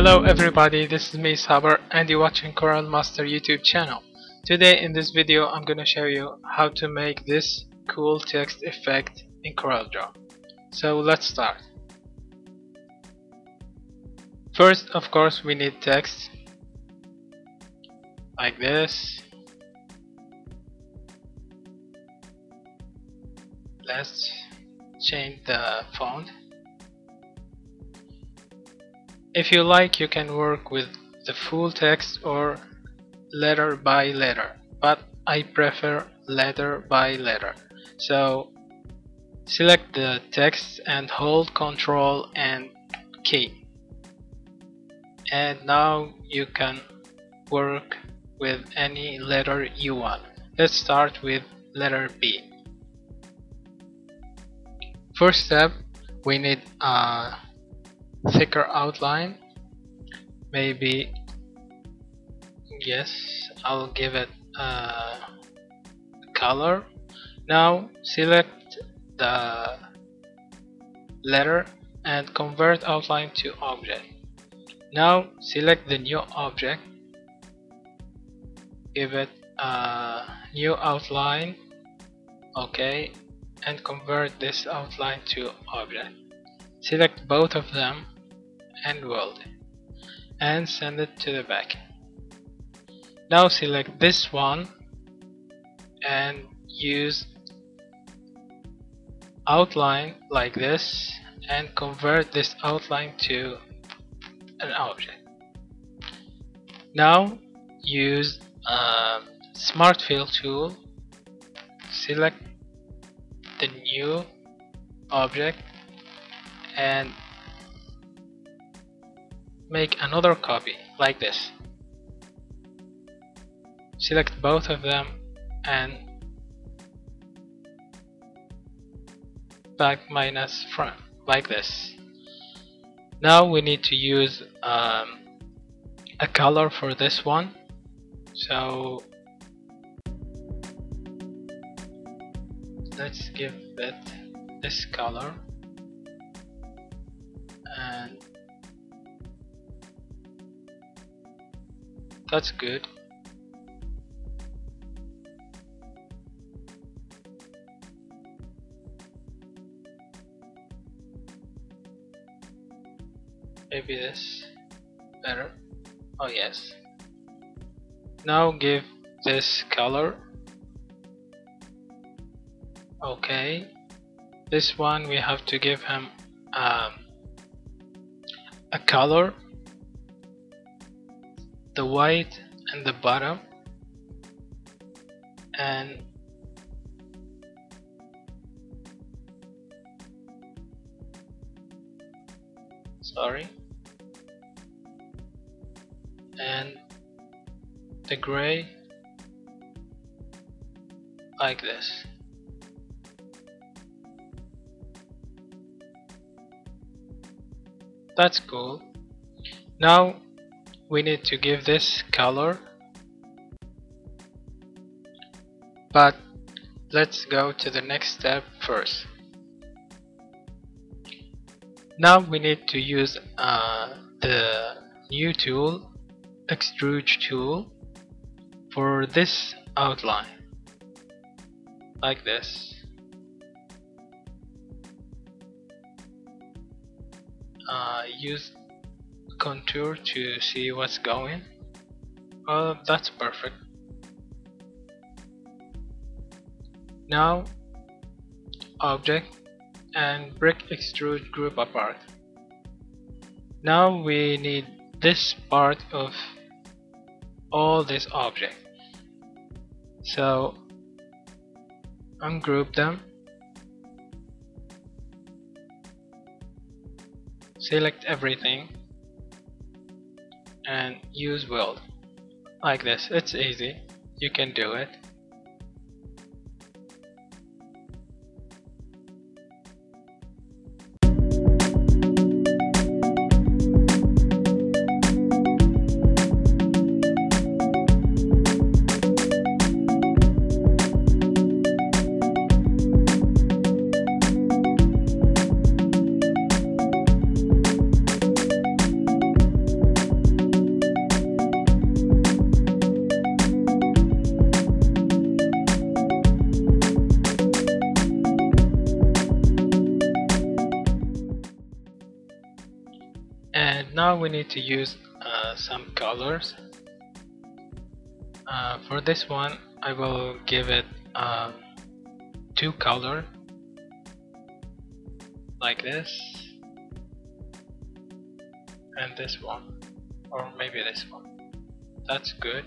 Hello everybody, this is me Saber and you're watching CorelMaster YouTube channel. Today in this video I'm gonna show you how to make this cool text effect in CorelDRAW. So let's start. First of course we need text like this. Let's change the font if you like you can work with the full text or letter by letter but I prefer letter by letter. So select the text and hold Ctrl and key. And now you can work with any letter you want. Let's start with letter B. First step we need a thicker outline. Maybe yes I'll give it a color. Now select the letter and convert outline to object. Now select the new object. Give it a new outline. Okay and convert this outline to object select both of them and weld and send it to the back now select this one and use outline like this and convert this outline to an object. Now use smart fill tool. Select the new object and make another copy like this. Select both of them and back minus front like this. Now we need to use um, a color for this one. So let's give it this color and that's good. Maybe this better. Oh yes. Now give this color. Okay. This one we have to give him um, a color the white and the bottom and sorry and the gray like this that's cool. Now we need to give this color. But let's go to the next step first. Now we need to use uh, the new tool extrude tool for this outline. Like this uh, use contour to see what's going. Well that's perfect. Now object and break extrude group apart. Now we need this part of all this object so ungroup them select everything and use weld like this. It's easy. You can do it need to use uh, some colors. Uh, for this one I will give it uh, two color. Like this. And this one. Or maybe this one. That's good.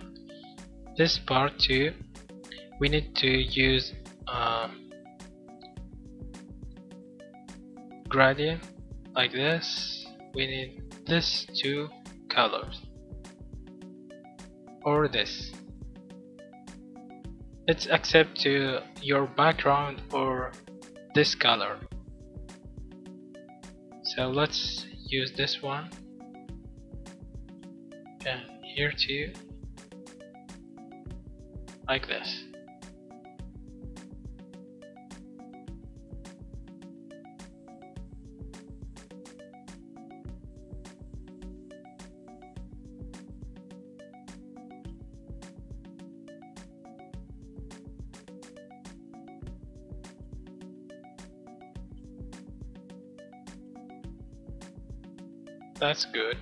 This part too we need to use uh, gradient. Like this. We need this two colors. Or this. It's accept to your background or this color. So let's use this one. And here too. Like this That's good.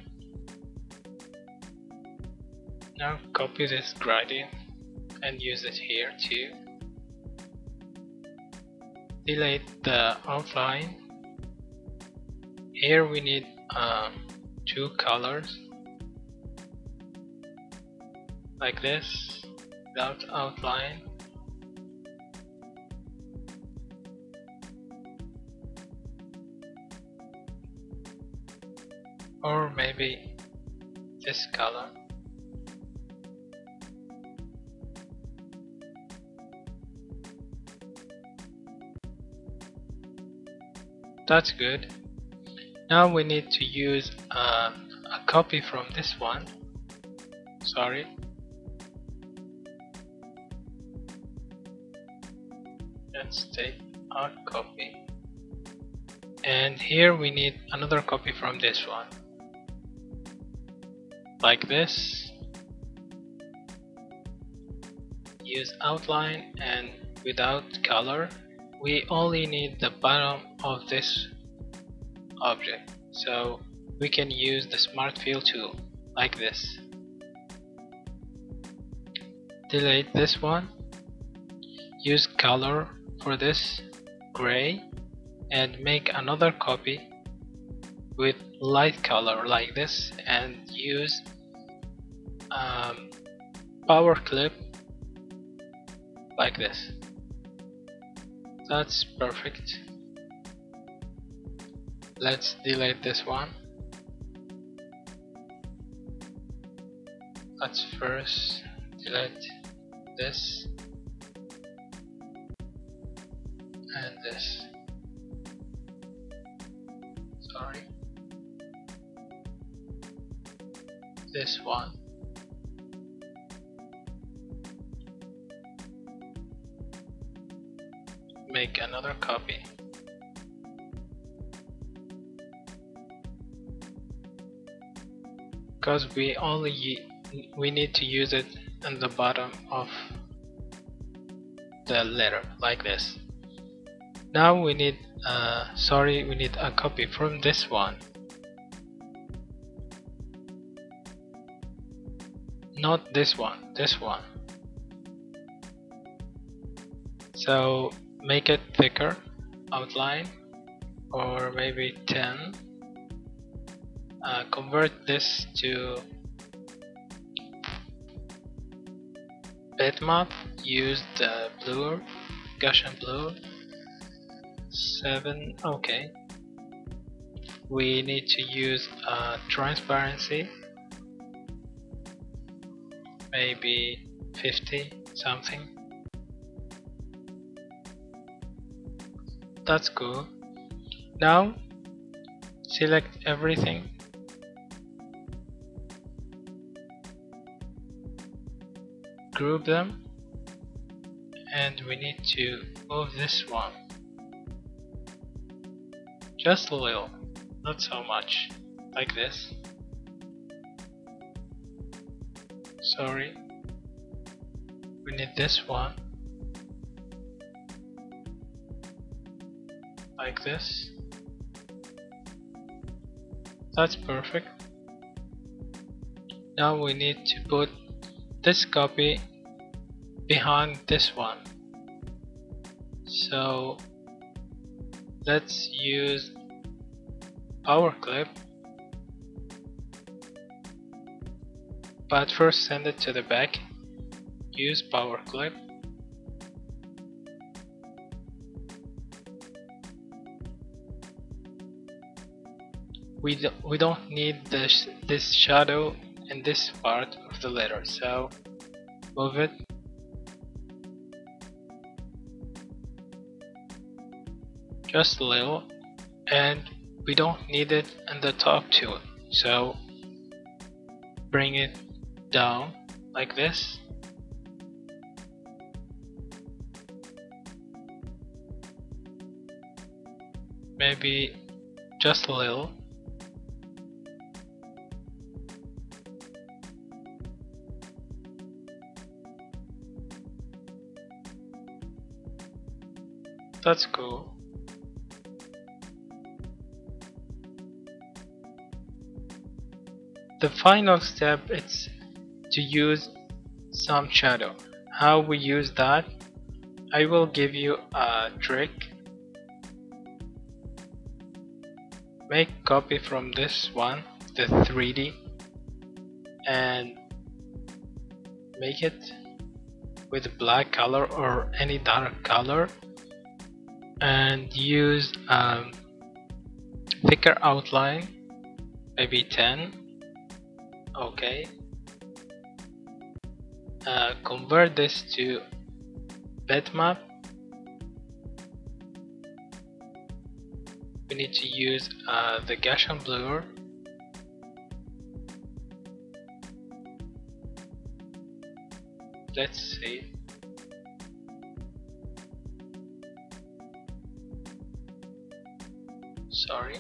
Now copy this gradient and use it here too. Delete the outline. Here we need um, two colors like this without outline or maybe this color. That's good. Now we need to use uh, a copy from this one. Sorry. Let's take our copy. And here we need another copy from this one like this. Use outline and without color. We only need the bottom of this object. So we can use the smart fill tool like this. Delete this one. Use color for this gray and make another copy with light color like this and use um, power clip like this. That's perfect. Let's delete this one. Let's first delete this this one. Make another copy. Because we only we need to use it in the bottom of the letter like this. Now we need uh, sorry we need a copy from this one not this one this one. So make it thicker outline or maybe 10 uh, convert this to bitmap use the blur Gaussian blur 7 okay. We need to use uh, transparency maybe 50 something. That's cool now select everything. Group them. And we need to move this one. Just a little not so much like this sorry we need this one. Like this. That's perfect. Now we need to put this copy behind this one. So let's use power clip but first send it to the back. Use power clip. We, do, we don't need this, this shadow in this part of the letter so move it. Just a little and we don't need it in the top too so bring it down like this. Maybe just a little. That's cool. The final step is to use some shadow. How we use that? I will give you a trick. Make copy from this one the 3d and make it with black color or any dark color and use um, thicker outline maybe 10 okay uh, convert this to bitmap we need to use uh, the Gaussian blur let's see. Sorry.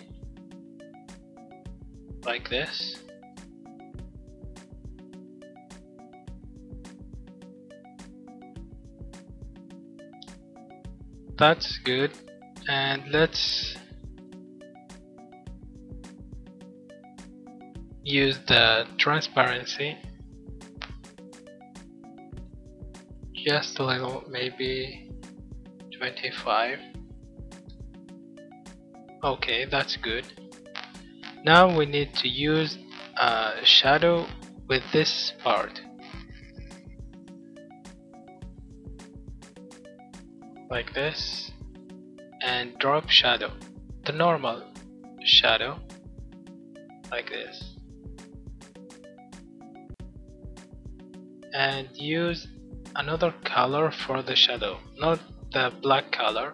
Like this that's good. And let's use the transparency. Just a little maybe 25 okay that's good. Now we need to use a shadow with this part like this and drop shadow the normal shadow like this. And use another color for the shadow not the black color.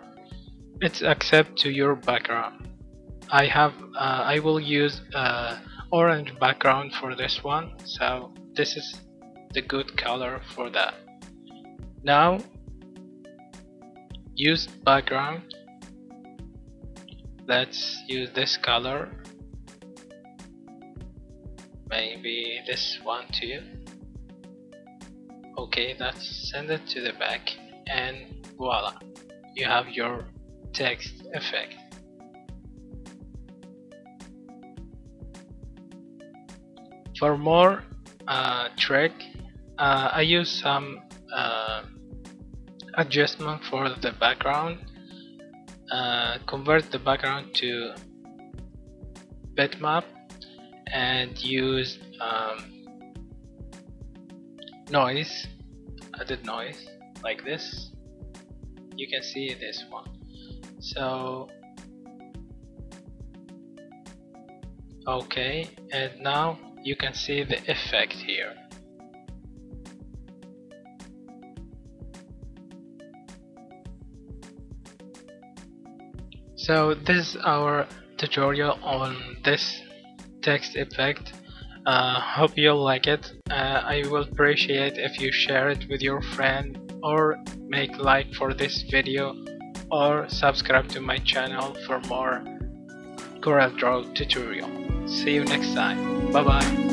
It's accept to your background. I have uh, I will use uh, orange background for this one so this is the good color for that. Now use background. Let's use this color. Maybe this one too okay let's send it to the back. And voila you have your text effect. For more uh, trick uh, I use some uh, adjustment for the background uh, convert the background to bitmap and use um, noise added noise like this. You can see this one. So okay and now you can see the effect here So this is our tutorial on this text effect. Uh, hope you'll like it. Uh, I will appreciate if you share it with your friend or make like for this video or subscribe to my channel for more CorelDRAW tutorial. See you next time. Bye bye.